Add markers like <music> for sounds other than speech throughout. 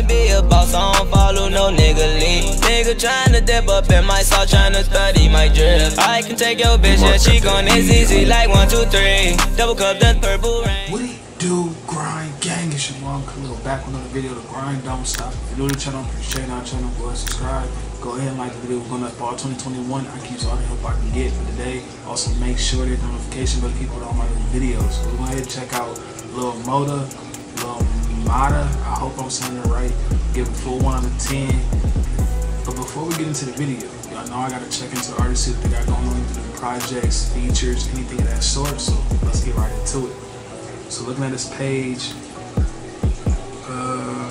tryna be a boss, I don't follow no nigga lead. Nigga tryna dip up in my sauce, tryna study my drip. I can take your bitch, yeah, she gon' it's easy like one, two, three. Double cup, that purple rain. What it do, grind gang? It's your mom Khalil back with another video. The grind don't stop. If you're new to the channel, appreciate our channel. Go ahead, subscribe. Go ahead and like the video. We're going to fall 2021. I keep all the help I can get for today. Also, make sure that notification bell keep it on my videos. To go ahead and check out Lil Mota, Lil Mata. I hope I'm saying it right. Give a full one out of 10. But before we get into the video, y'all know I gotta check into artists, what they got going on, into the projects, features, anything of that sort. So let's get right into it. So looking at this page, uh,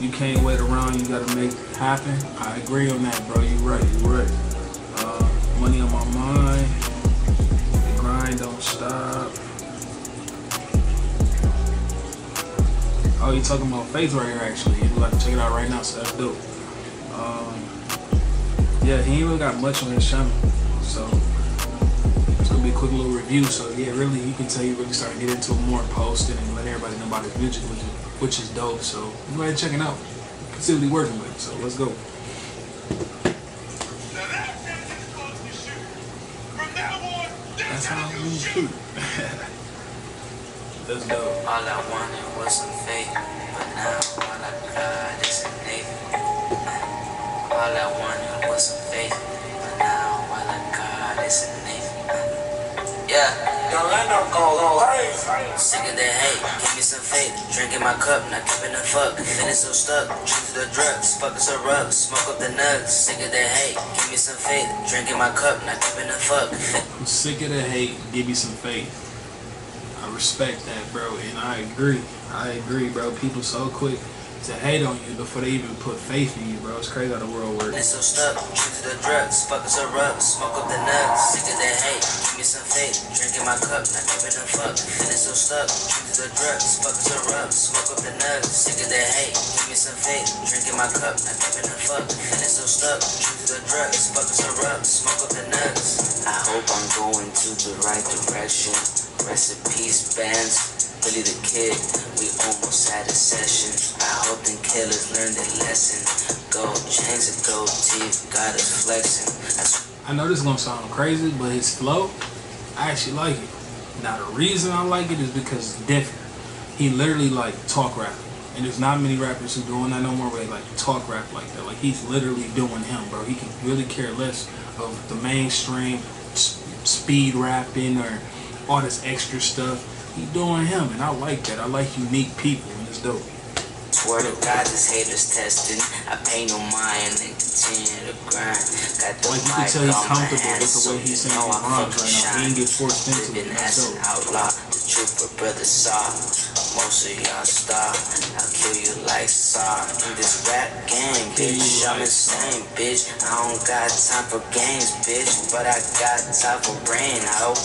you can't wait around. You gotta make it happen. I agree on that, bro. You right. You right. Oh, you talking about Faith right here? Actually, you like to check it out right now. So that's dope. Um, yeah, he ain't really got much on his channel, so it's gonna be a quick little review. So yeah, really, you can tell you really starting to get into it more posting and let everybody know about his music, which is, which is dope. So go ahead and check it out. See what he's working with. So let's go. That's how we shoot. <laughs> That's dope. All I wanted was some faith, but now all I got is a navy. All I wanted was some faith, but now all I got is a navy. Yeah. Sick of that hate, give me some faith. Drinking my cup, not giving a fuck. Feeling so stuck, to the drugs, fuckers are up, smoke up the nuts. Sick of that hate, give me some faith. Drinking my cup, not giving a fuck. Sick of the hate. Give me some faith. I respect that, bro, and I agree. I agree, bro. People so quick to hate on you before they even put faith in you, bro. It's crazy how the world works. Feeling so stuck, drink to the drugs, fuckers are up, smoke up the nuts. Sick of that hate, give me some faith. Drinking my cup, not giving a fuck. Feeling so stuck, drink to the drugs, fuckers are up, smoke up the nuts. Sick of that hate, give me some faith. Drinking my cup, not giving a fuck. Feeling so stuck, drink to the drugs, fuckers are up, smoke up the nuts. I hope I'm going to the right direction. Rest in peace, bands. Billy the Kid, we almost had a session. I hope them killers learned their lesson. Gold chains and gold teeth, got us flexing. I know this is gonna sound crazy, but his flow, I actually like it. Now the reason I like it is because it's different. He literally like talk rap. And there's not many rappers who doing that no more where they like talk rap like that. Like he's literally doing him, bro. He can really care less of the mainstream speed rapping or all this extra stuff. He doing him, and I like that. I like unique people, and it's dope. Swear to God, this haters testing. I pay no mind and continue to grind. Got the Like you can tell he's comfortable with the way he's saying I rhymes right now. He ain't get forced into it. That's dope. outlaw, the trooper brother saw. Most of y'all star, I'll kill you like In this rap game, bitch, I'm insane, bitch. I don't got time for games, bitch, but I got time for brain. I hope.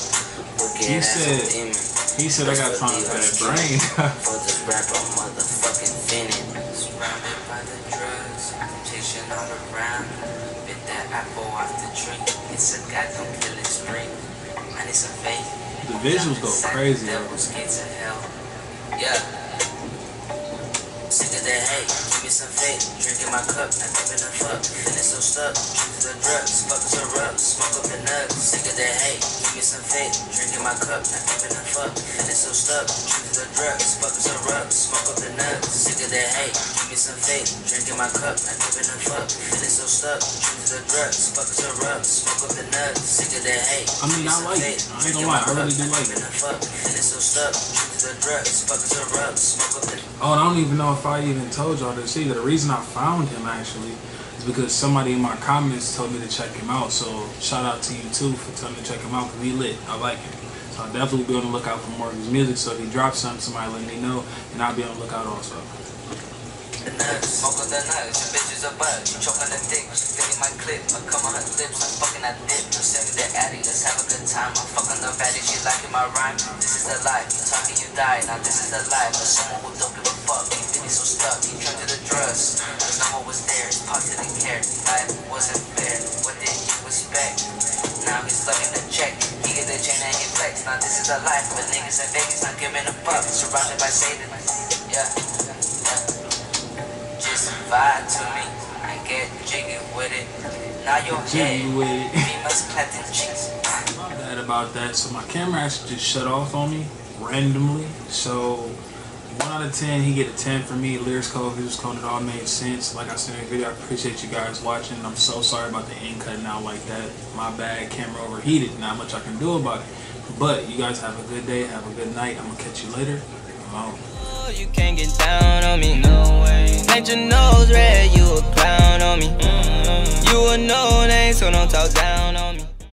Look He said- demon. He said I got time for that brain. For this rapper, motherfucking Finnan. Surrounded by the drugs, chasing all around. Bit that apple off the tree. It's a goddamn killing spree. I need some faith. the visuals go crazy. bro. Devil's gates of hell. Yeah. Sick of that hate, give me some faith. Drinking my cup, not giving a fuck. Feeling so stuck, drink to the drugs, fuckers are up, smoke up the nuts. Sick of that hate, some faith. Drinking my cup, not giving a fuck. Feeling so stuck, drink to the drugs, fuckers are up, smoke up the nuts. Sick of that hate, give me some faith. Drinking my cup, not giving a fuck. Feeling so stuck, drink to the drugs, fuckers are up, smoke up the nuts. Sick of that hate. I mean, I like it. I ain't gonna lie, I really do like it. Feeling so stuck, drink to the drugs, fuckers are up, smoke up the Oh, and I don't even know if I even told y'all this either. The reason I found him actually because somebody in my comments told me to check him out. So shout out to you too for telling me to check him out because he lit. I like him. So I'll definitely be on the lookout for more of his music. So if he drops something, somebody let me know, and I'll be on the lookout also. the. Nuts, your a. She choke on the dick, my clip. I come on her lips, I'm fucking that dip. I'm sending the addy, let's have a good time. I'm fucking the she liking my rhyme. This is you talking, you die. Now this is of someone who don't give a Now this is the life, but niggas in Vegas not giving a fuck. Surrounded by Satan, yeah. just vibe to me. I get jiggy with it. Now you're Jiggy with it. Me must have them cheeks. About that. So my camera actually just shut off on me randomly. So one out of ten, he get a ten for me. Lyrics code, visuals code, it all made sense. Like I said in the video, I appreciate you guys watching. I'm so sorry about the end cutting out like that. My bad, camera overheated. Not much I can do about it. But you guys have a good day, have a good night. I'm gonna catch you later. I'm out. Oh, You can't get down on me, no way. Red, you a clown on me. Mm-hmm. You a no name, so don't talk down on me.